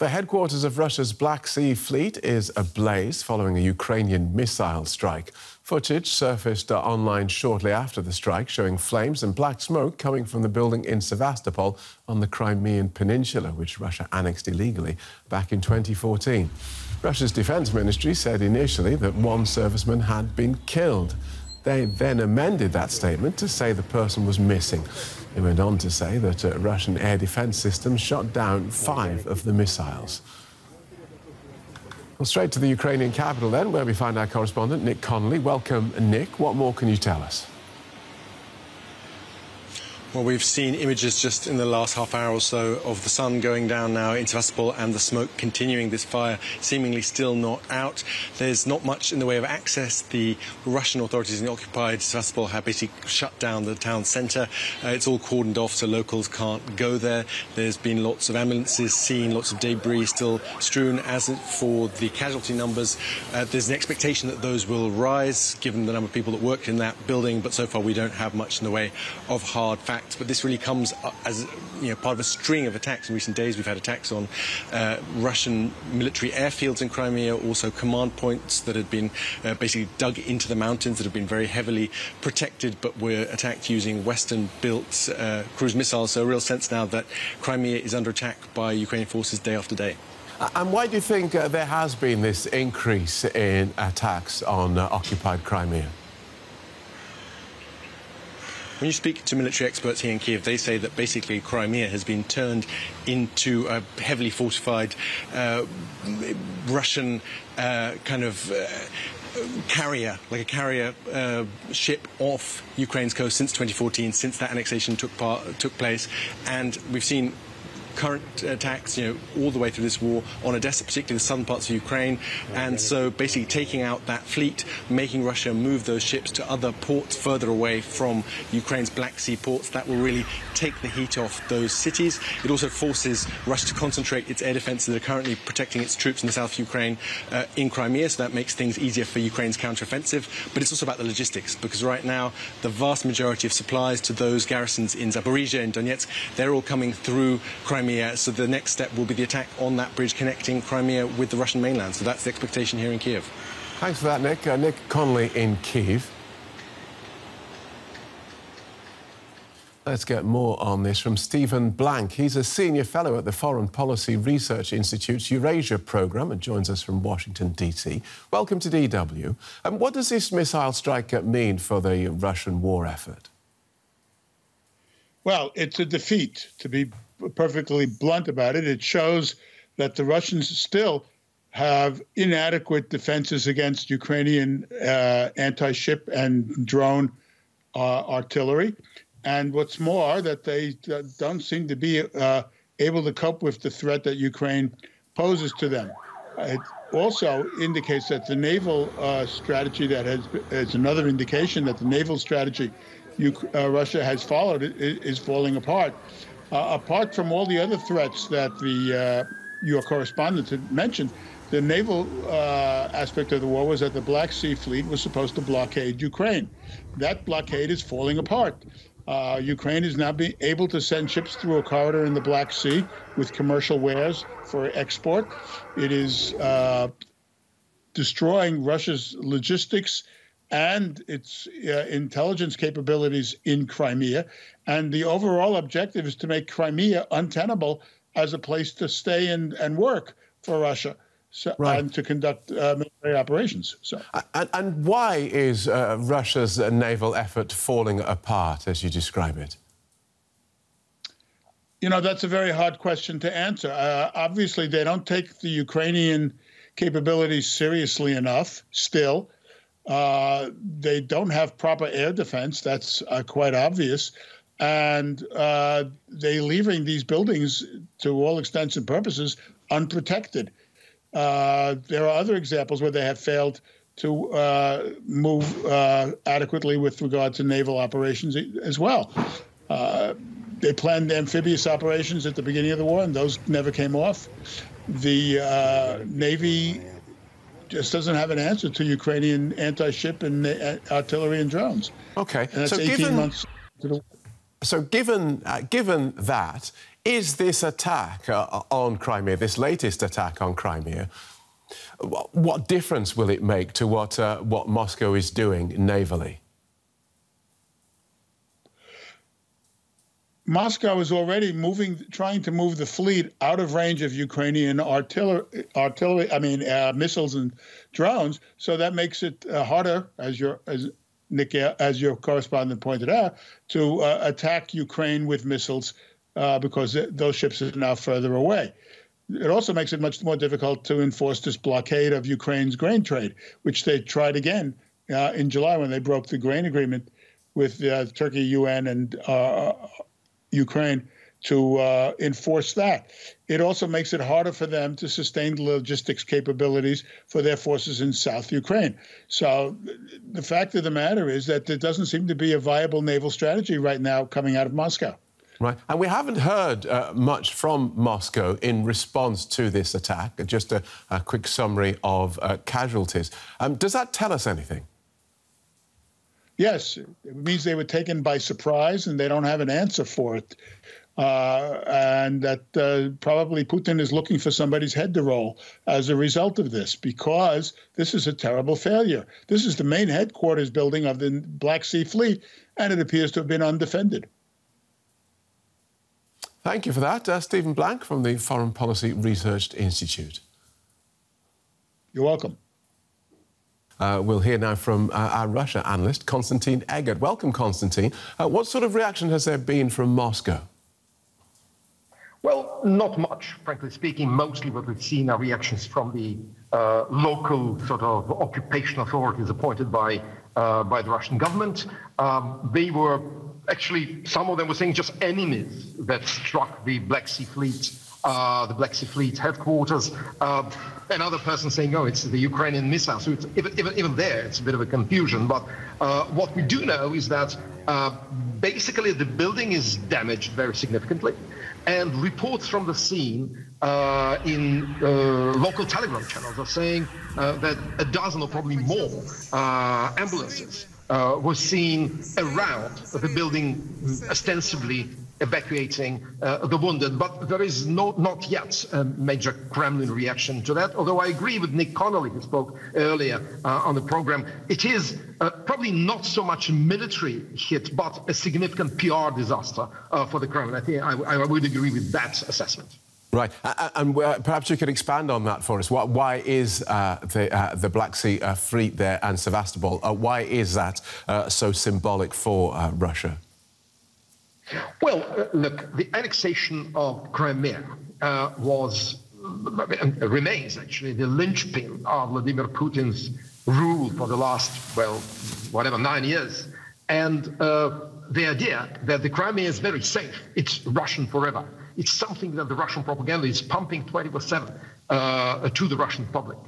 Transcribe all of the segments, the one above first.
The headquarters of Russia's Black Sea Fleet is ablaze following a Ukrainian missile strike. Footage surfaced online shortly after the strike showing flames and black smoke coming from the building in Sevastopol on the Crimean Peninsula, which Russia annexed illegally back in 2014. Russia's defense ministry said initially that one serviceman had been killed. They then amended that statement to say the person was missing. They went on to say that uh, Russian air defense systems shot down five of the missiles. Well, straight to the Ukrainian capital then, where we find our correspondent, Nick Connolly. Welcome, Nick. What more can you tell us? Well, we've seen images just in the last half hour or so of the sun going down now into Sevastopol and the smoke continuing this fire, seemingly still not out. There's not much in the way of access. The Russian authorities in the occupied Sevastopol have basically shut down the town centre. Uh, it's all cordoned off so locals can't go there. There's been lots of ambulances seen, lots of debris still strewn. As for the casualty numbers, uh, there's an expectation that those will rise given the number of people that worked in that building, but so far we don't have much in the way of hard facts attacks, but this really comes as you know, part of a string of attacks. In recent days, we've had attacks on uh, Russian military airfields in Crimea, also command points that had been uh, basically dug into the mountains that have been very heavily protected, but were attacked using Western-built uh, cruise missiles. So a real sense now that Crimea is under attack by Ukrainian forces day after day. And why do you think uh, there has been this increase in attacks on uh, occupied Crimea? When you speak to military experts here in Kiev, they say that basically Crimea has been turned into a heavily fortified uh, Russian uh, kind of. Uh, carrier, like a carrier uh, ship off Ukraine's coast since 2014, since that annexation took part, took place, and we've seen current attacks, you know, all the way through this war on Odessa, particularly the southern parts of Ukraine. And so basically taking out that fleet, making Russia move those ships to other ports further away from Ukraine's Black Sea ports, that will really take the heat off those cities. It also forces Russia to concentrate its air defenses that are currently protecting its troops in the south of Ukraine uh, in Crimea, so that makes things easier for Ukraine's counteroffensive. But it's also about the logistics, because right now the vast majority of supplies to those garrisons in Zaporizhia and Donetsk, they're all coming through Crimea Crimea. So the next step will be the attack on that bridge connecting Crimea with the Russian mainland. So that's the expectation here in Kiev. Thanks for that, Nick. Uh, Nick Connolly in Kiev. Let's get more on this from Stephen Blank. He's a senior fellow at the Foreign Policy Research Institute's Eurasia program and joins us from Washington, D.C. Welcome to DW. And what does this missile strike mean for the Russian war effort? Well, it's a defeat, to be perfectly blunt about it. It shows that the Russians still have inadequate defenses against Ukrainian uh, anti ship and drone uh, artillery. And what's more, that they uh, don't seem to be uh, able to cope with the threat that Ukraine poses to them. It also indicates that the naval uh, strategy that has is another indication that the naval strategy you, uh, Russia has followed is falling apart. Uh, apart from all the other threats that the uh, your correspondent had mentioned, the naval uh, aspect of the war was that the Black Sea Fleet was supposed to blockade Ukraine. That blockade is falling apart. Uh, Ukraine is now being able to send ships through a corridor in the Black Sea with commercial wares for export. It is uh, destroying Russia's logistics and its uh, intelligence capabilities in Crimea. And the overall objective is to make Crimea untenable as a place to stay and, and work for Russia. So, right. and to conduct uh, military operations. So, and, and why is uh, Russia's naval effort falling apart, as you describe it? You know, that's a very hard question to answer. Uh, obviously, they don't take the Ukrainian capabilities seriously enough. Still, uh, they don't have proper air defense. That's uh, quite obvious. And uh, they're leaving these buildings, to all extents and purposes, unprotected. Uh, there are other examples where they have failed to uh, move adequately with regard to naval operations as well. they planned amphibious operations at the beginning of the war, and those never came off. The Navy just doesn't have an answer to Ukrainian anti-ship and uh, artillery and drones. Okay, and so 18 given, months. So, given, uh, given that, is this attack uh, on Crimea, this latest attack on Crimea, what difference will it make to what, uh, what Moscow is doing navally? Moscow is already moving, trying to move the fleet out of range of Ukrainian artillery, artillery. I mean, uh, missiles and drones. So that makes it uh, harder, as your as Nick, as your correspondent pointed out, to uh, attack Ukraine with missiles uh, because those ships are now further away. It also makes it much more difficult to enforce this blockade of Ukraine's grain trade, which they tried again uh, in July when they broke the grain agreement with uh, Turkey, UN, and Ukraine to uh, enforce that. It also makes it harder for them to sustain the logistics capabilities for their forces in South Ukraine. So the fact of the matter is that there doesn't seem to be a viable naval strategy right now coming out of Moscow. Right. And we haven't heard uh, much from Moscow in response to this attack. Just a, a quick summary of uh, casualties. Um, does that tell us anything? Yes, it means they were taken by surprise and they don't have an answer for it. Uh, and that uh, probably Putin is looking for somebody's head to roll as a result of this, because this is a terrible failure. This is the main headquarters building of the Black Sea Fleet, and it appears to have been undefended. Thank you for that, uh, Stephen Blank from the Foreign Policy Research Institute. You're welcome. Uh, we'll hear now from uh, our Russia analyst, Konstantin Eggert. Welcome, Konstantin. Uh, what sort of reaction has there been from Moscow? Well, not much, frankly speaking. Mostly what we've seen are reactions from the uh, local sort of occupation authorities appointed by uh, by the Russian government. Um, they were actually, some of them were saying just enemies that struck the Black Sea Fleet uh, the Black Sea Fleet headquarters. Uh, another person saying, oh, it's the Ukrainian missile. So even, even, even, there, it's a bit of a confusion. But uh, what we do know is that uh, basically the building is damaged very significantly. And reports from the scene uh, in uh, local telegram channels are saying that a dozen or probably more ambulances were seen around the building, ostensibly evacuating uh, the wounded. But there is no, not yet a major Kremlin reaction to that. Although I agree with Nick Connolly, who spoke earlier uh, on the program, it is uh, probably not so much a military hit, but a significant PR disaster uh, for the Kremlin. I think I, I, would agree with that assessment. Right, and uh, perhaps you could expand on that for us. Why is uh, the, the Black Sea Fleet there and Sevastopol? why is that so symbolic for Russia? Well, uh, look, the annexation of Crimea uh, was remains actually the linchpin of Vladimir Putin's rule for the last, well, whatever, nine years. And uh, the idea that the Crimea is very safe, it's Russian forever. It's something that the Russian propaganda is pumping 24 7 uh, to the Russian public.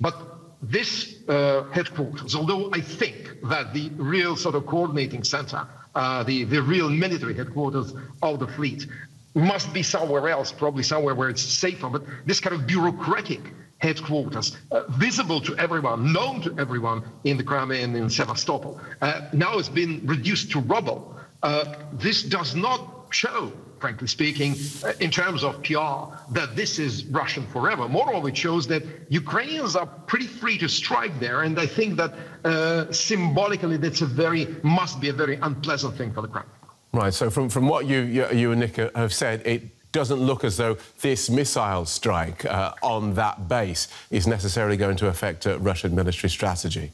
But this uh, headquarters, although I think that the real sort of coordinating center uh, the, the real military headquarters of the fleet. Must be somewhere else, probably somewhere where it's safer. But this kind of bureaucratic headquarters, uh, visible to everyone, known to everyone in the Crimea and in Sevastopol, uh, now has been reduced to rubble. Uh, this does not show frankly speaking, uh, in terms of PR, that this is Russian forever. Moreover, it shows that Ukrainians are pretty free to strike there, and I think that uh, symbolically, that's a very must be a very unpleasant thing for the Kremlin. Right. So, from from what you you, you and Nick have said, it doesn't look as though this missile strike uh, on that base is necessarily going to affect uh, Russian military strategy.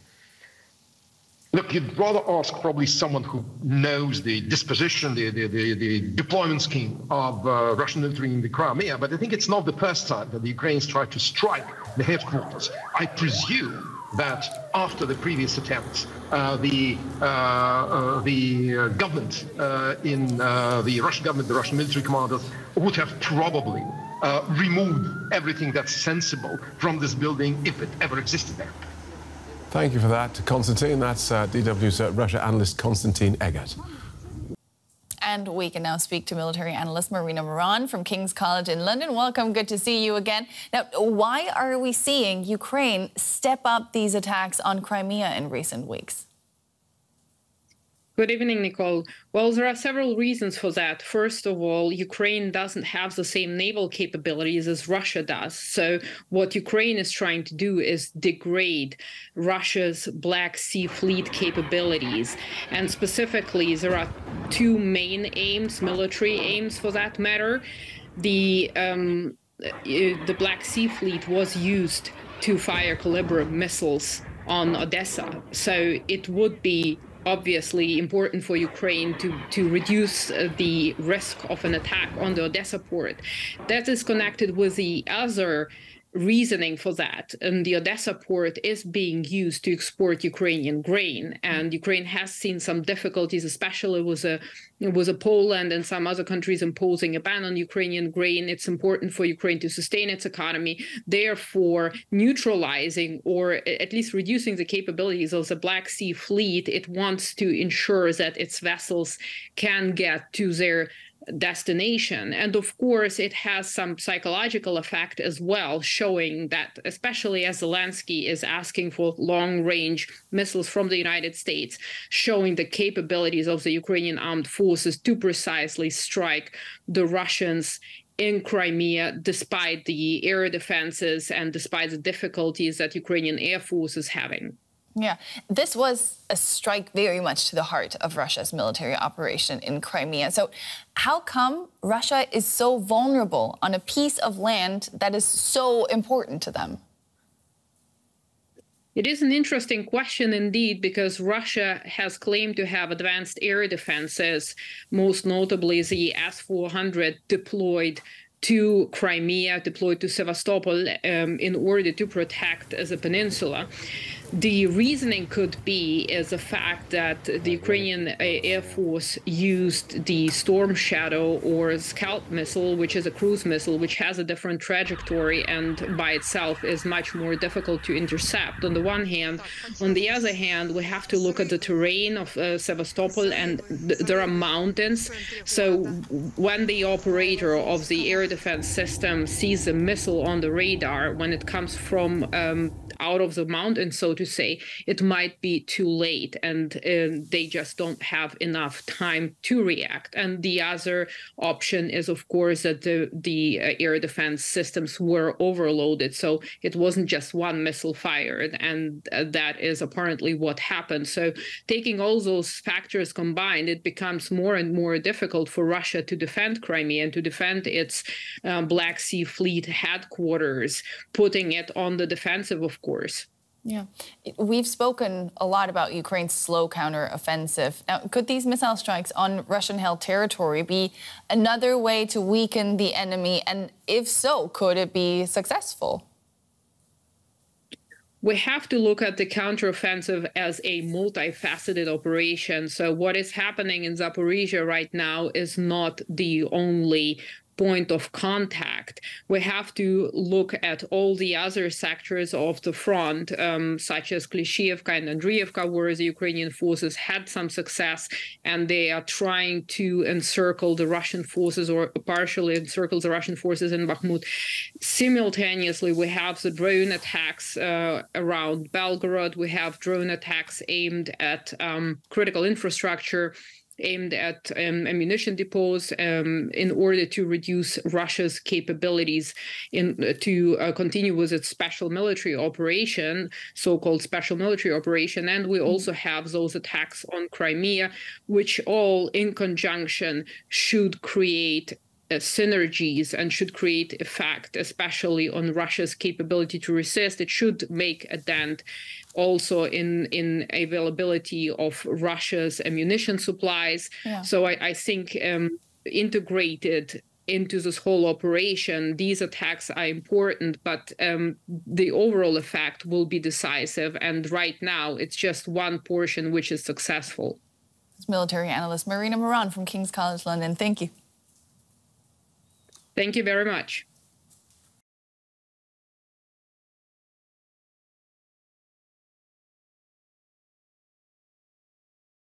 Look, you'd rather ask probably someone who knows the disposition, the, the, the, the deployment scheme of uh, Russian military in the Crimea, but I think it's not the first time that the Ukrainians tried to strike the headquarters. I presume that after the previous attempts, uh, the uh, uh, the uh, government uh, in the Russian government, the Russian military commanders, would have probably removed everything that's sensible from this building if it ever existed there. Thank you for that, Konstantin. That's uh, DW's uh, Russia analyst Konstantin Eggert. And we can now speak to military analyst Marina Miron from King's College in London. Welcome, good to see you again. Now, why are we seeing Ukraine step up these attacks on Crimea in recent weeks? Good evening, Nicole. Well, there are several reasons for that. First of all, Ukraine doesn't have the same naval capabilities as Russia does. So, what Ukraine is trying to do is degrade Russia's Black Sea Fleet capabilities. And specifically, there are two main aims, military aims for that matter. The um, the Black Sea Fleet was used to fire Kalibr missiles on Odessa. So it would be obviously important for Ukraine to, to reduce uh, the risk of an attack on the Odessa port. That is connected with the other reasoning for that. And the Odessa port is being used to export Ukrainian grain, and Ukraine has seen some difficulties, especially with a with a Poland and some other countries imposing a ban on Ukrainian grain. It's important for Ukraine to sustain its economy, therefore neutralizing or at least reducing the capabilities of the Black Sea fleet. It wants to ensure that its vessels can get to their destination. And of course, it has some psychological effect as well, showing that, especially as Zelensky is asking for long range missiles from the United States, showing the capabilities of the Ukrainian armed forces to precisely strike the Russians in Crimea, despite the air defenses and despite the difficulties that Ukrainian Air Force is having. Yeah, this was a strike very much to the heart of Russia's military operation in Crimea. So, how come Russia is so vulnerable on a piece of land that is so important to them? It is an interesting question indeed, because Russia has claimed to have advanced air defenses, most notably the S 400 deployed to Crimea, deployed to Sevastopol um, in order to protect the peninsula. The reasoning could be is the fact that the Ukrainian Air Force used the Storm Shadow or Scalp missile, which is a cruise missile, which has a different trajectory and by itself is much more difficult to intercept. On the one hand, on the other hand, we have to look at the terrain of uh, Sevastopol, and th- there are mountains. So when the operator of the air defense system sees a missile on the radar, when it comes from um, out of the mountain, so to say, it might be too late and uh, they just don't have enough time to react. And the other option is, of course, that the, the uh, air defense systems were overloaded. So it wasn't just one missile fired. And uh, that is apparently what happened. So taking all those factors combined, it becomes more and more difficult for Russia to defend Crimea and to defend its um, Black Sea Fleet headquarters, putting it on the defensive, of course. Yeah. We've spoken a lot about Ukraine's slow counteroffensive. Now, could these missile strikes on Russian held territory be another way to weaken the enemy? And if so, could it be successful? we have to look at the counteroffensive as a multifaceted operation. So, what is happening in Zaporizhia right now is not the only point of contact. We have to look at all the other sectors of the front, um, such as Klishchiivka and Andriivka, where the Ukrainian forces had some success, and they are trying to encircle the Russian forces or partially encircle the Russian forces in Bakhmut. Simultaneously, we have the drone attacks uh, around Belgorod. We have drone attacks aimed at um, critical infrastructure aimed at um, ammunition depots um, in order to reduce Russia's capabilities in to uh, continue with its special military operation, so-called special military operation. And we also have those attacks on Crimea, which all in conjunction should create uh, synergies and should create effect, especially on Russia's capability to resist. It should make a dent also in in availability of Russia's ammunition supplies. Yeah. So I, I think um, integrated into this whole operation, these attacks are important, but um, the overall effect will be decisive. And right now, it's just one portion which is successful. It's Military analyst Marina Miron from King's College London. Thank you. Thank you very much.